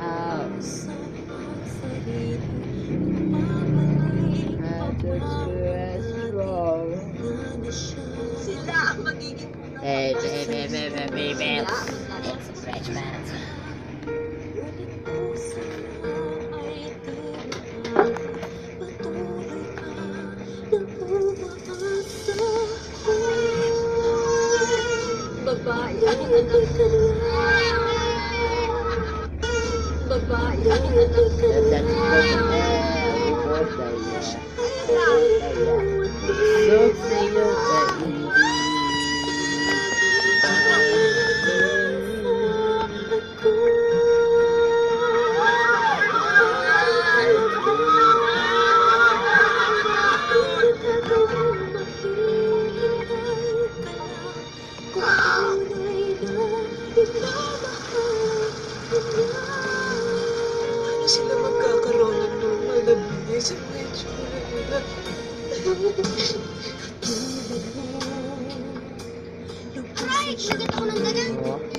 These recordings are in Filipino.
house. At the dress roll. Sila ang magiging Hey, baby, baby, baby. It's fresh man. Babae ang anak ko. Right! Nagat ako ng ganyan! Diba?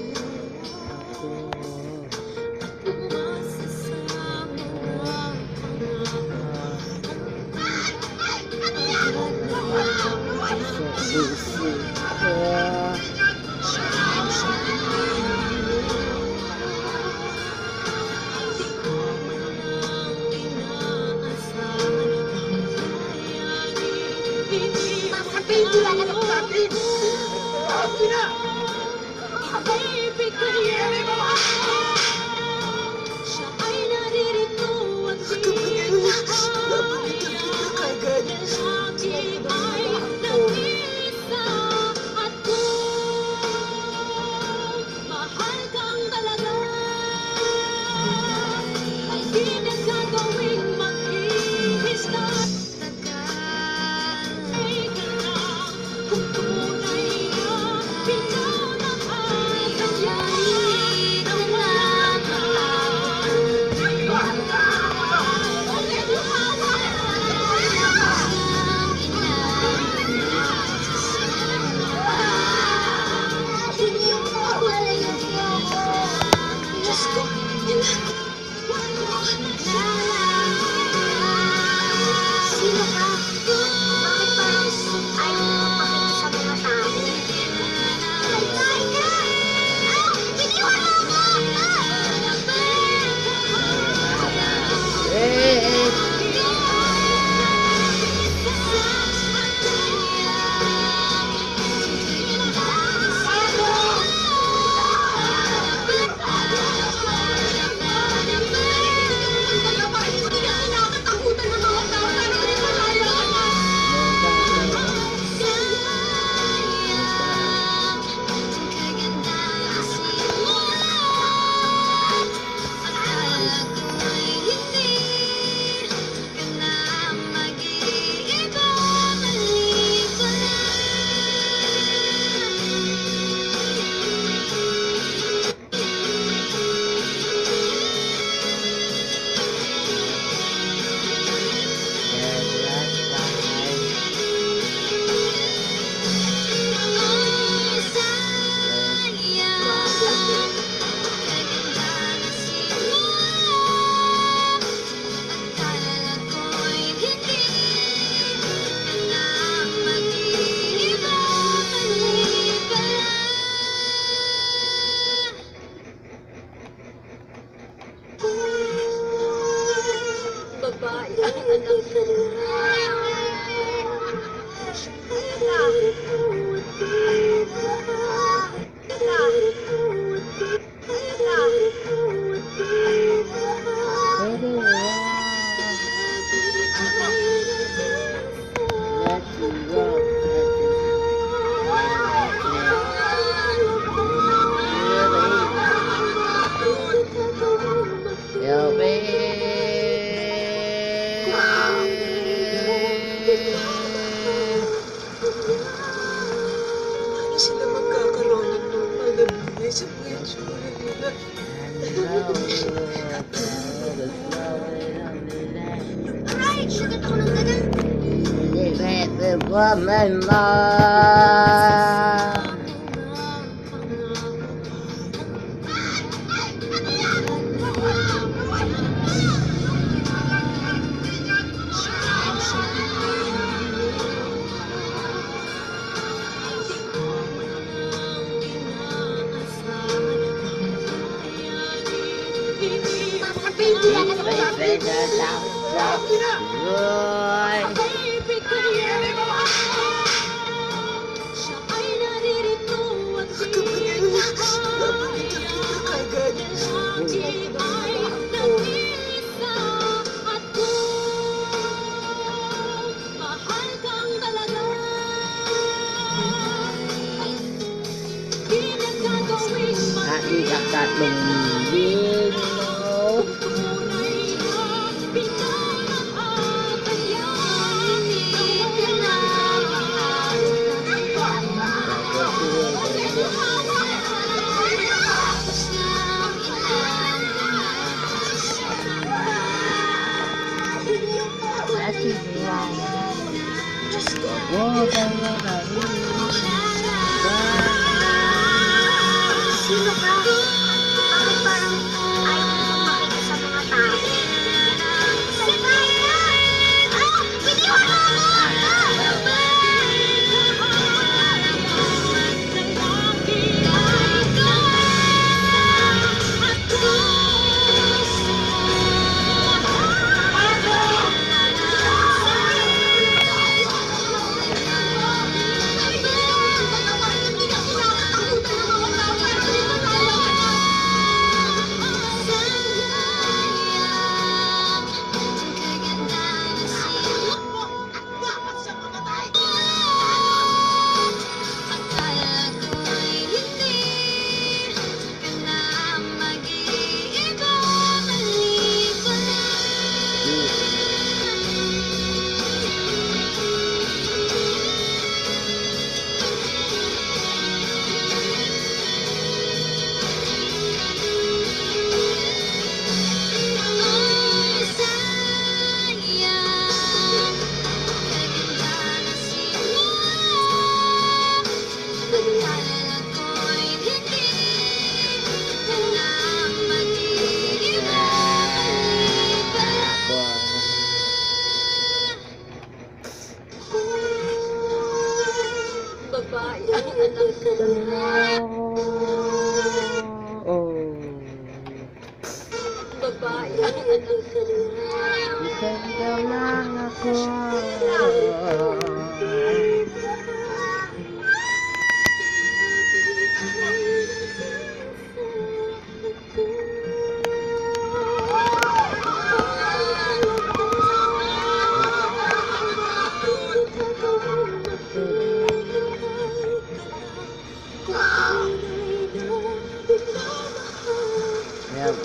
ومن ضاع Figure it out. ที่อากาศลงดี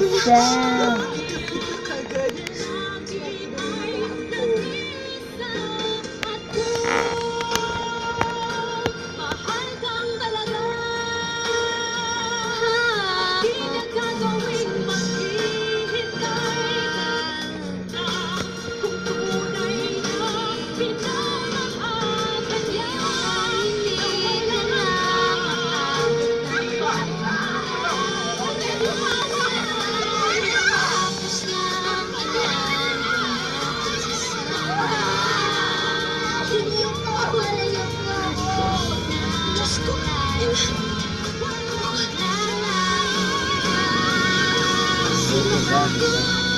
down. so good.